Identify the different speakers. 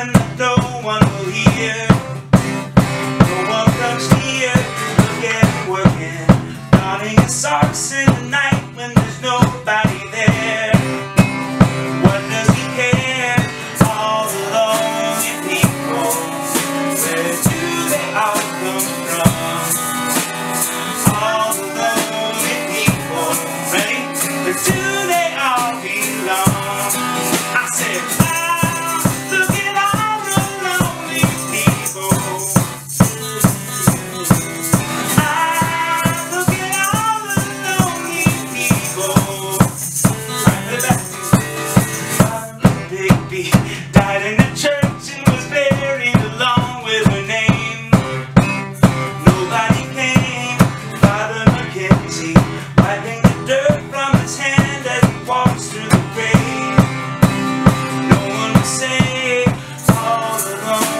Speaker 1: and no one will hear. No one comes here to look get working. Darning his socks in the night when there's nobody there. What does he care? All the lonely people, where do they all come from? All the lonely people, right? Where do they all belong? baby died in the church and was buried along with her name. Nobody came, Father McKenzie, wiping the dirt from his hand as he walks through the grave. No one was saved, all alone.